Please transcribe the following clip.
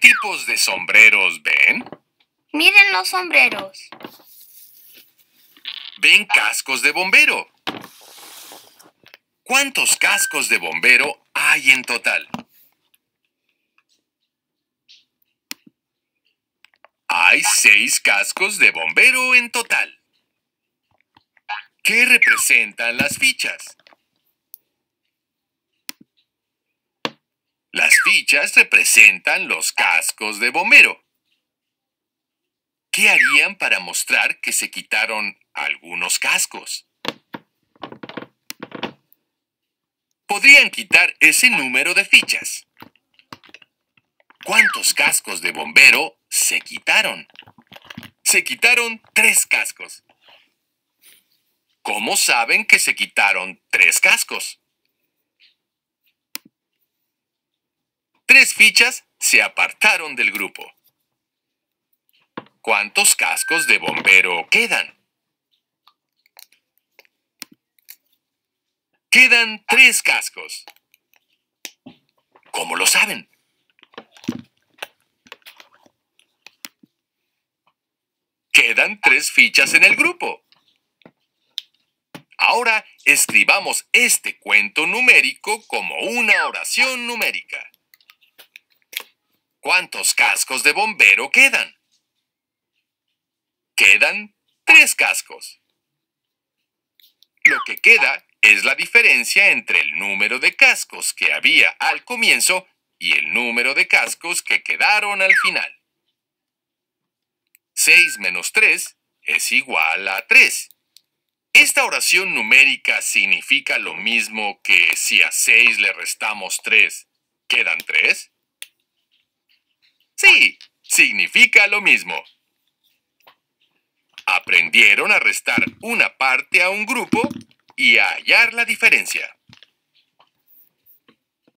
tipos de sombreros ven? Miren los sombreros. Ven cascos de bombero. ¿Cuántos cascos de bombero hay en total? Hay seis cascos de bombero en total. ¿Qué representan las fichas? Las representan los cascos de bombero. ¿Qué harían para mostrar que se quitaron algunos cascos? Podrían quitar ese número de fichas. ¿Cuántos cascos de bombero se quitaron? Se quitaron tres cascos. ¿Cómo saben que se quitaron tres cascos? Tres fichas se apartaron del grupo. ¿Cuántos cascos de bombero quedan? Quedan tres cascos. ¿Cómo lo saben? Quedan tres fichas en el grupo. Ahora escribamos este cuento numérico como una oración numérica. ¿Cuántos cascos de bombero quedan? Quedan tres cascos. Lo que queda es la diferencia entre el número de cascos que había al comienzo y el número de cascos que quedaron al final. 6 menos 3 es igual a 3. ¿Esta oración numérica significa lo mismo que si a 6 le restamos 3, quedan 3? Sí, significa lo mismo. Aprendieron a restar una parte a un grupo y a hallar la diferencia.